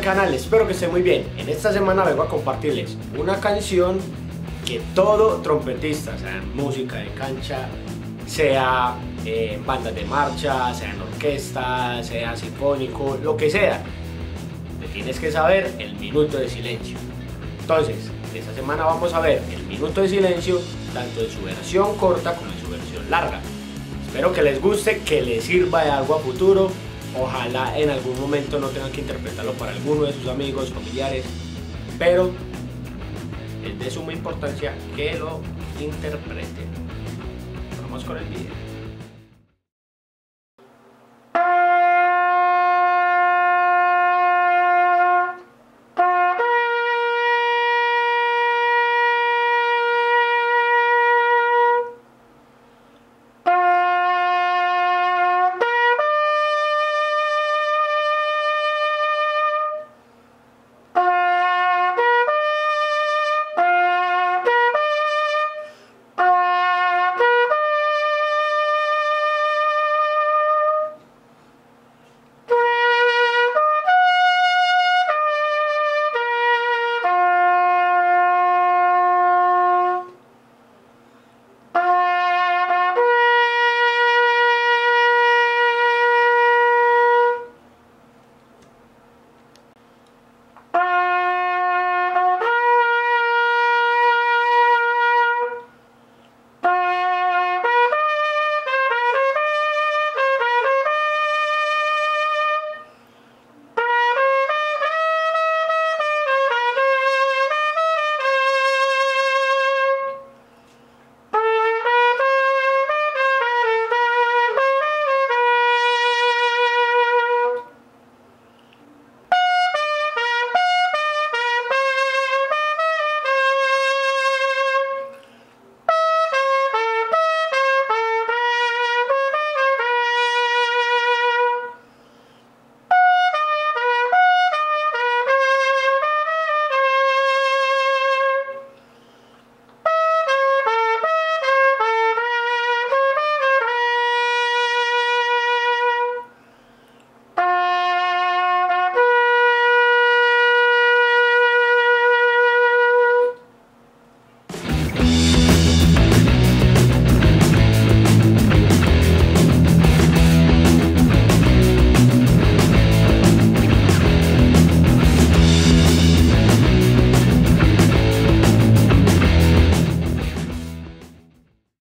al canal, espero que estén muy bien. En esta semana vengo a compartirles una canción que todo trompetista, sea en música de cancha, sea en bandas de marcha, sea en orquesta, sea sinfónico, lo que sea, te tienes que saber el minuto de silencio. Entonces, esta semana vamos a ver el minuto de silencio tanto en su versión corta como en su versión larga. Espero que les guste, que les sirva de algo a futuro. Ojalá en algún momento no tengan que interpretarlo para alguno de sus amigos, familiares, pero es de suma importancia que lo interpreten. Vamos con el video.